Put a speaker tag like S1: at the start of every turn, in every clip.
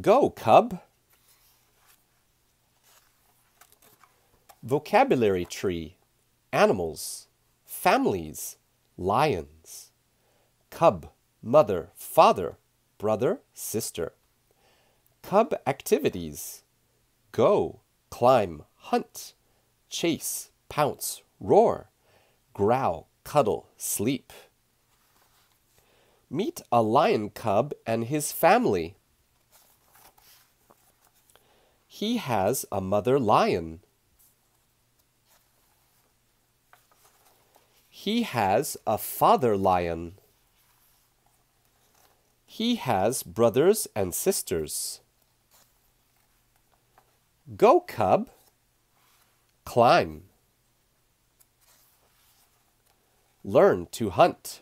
S1: Go, cub! Vocabulary tree. Animals. Families. Lions. Cub, mother, father, brother, sister. Cub activities. Go, climb, hunt, chase, pounce, roar, growl, cuddle, sleep. Meet a lion cub and his family. He has a mother lion. He has a father lion. He has brothers and sisters. Go, cub. Climb. Learn to hunt.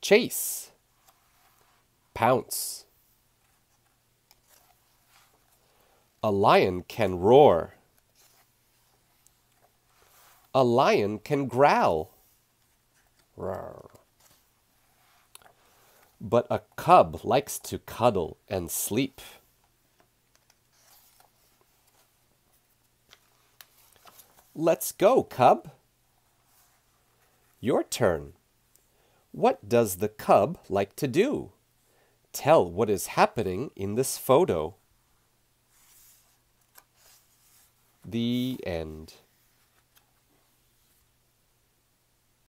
S1: Chase. Pounce. A lion can roar. A lion can growl. Rawr. But a cub likes to cuddle and sleep. Let's go, cub. Your turn. What does the cub like to do? Tell what is happening in this photo. The end.